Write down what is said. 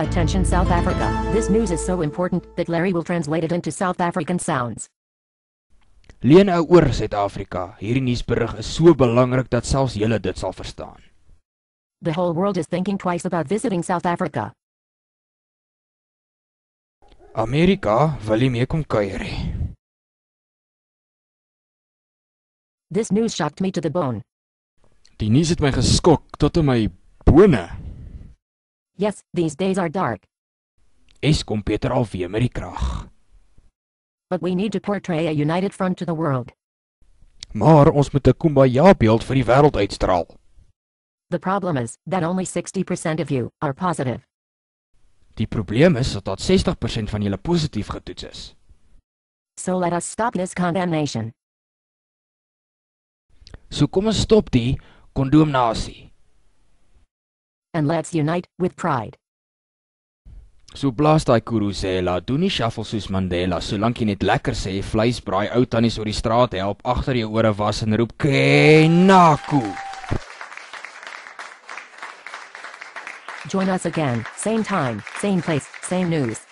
Attention South Africa. This news is so important that Larry will translate it into South African sounds. Leen nou oor Suid-Afrika. Hierdie nuusberig is so belangrik dat selfs julle dit sal verstaan. The whole world is thinking twice about visiting South Africa. Amerika wil nie meer kom kuier nie. This news shocked me to the bone. Die nuus het my geskok tot in my bone. Yes, these days are dark, Eskom Peter alweer met die krag. but we need to portray a united front to the world. Maar ons moet 'n kumbaya beeld vir die wêreld uitstraal. The problem is that only 60% of you are positive. Die probleem is dat tot 60% van julle positief getoets is. So let us stop this condemnation. So kom ons stop die kondoomnasie. And let's unite with pride. So blaas daai kurusela, doen nie shuffle soos Mandela, solank jy net lekker sê vleisbraai ou tannies oor die straat help agter jou ore was en roep Kenaku. Join us again, same time, same place, same news.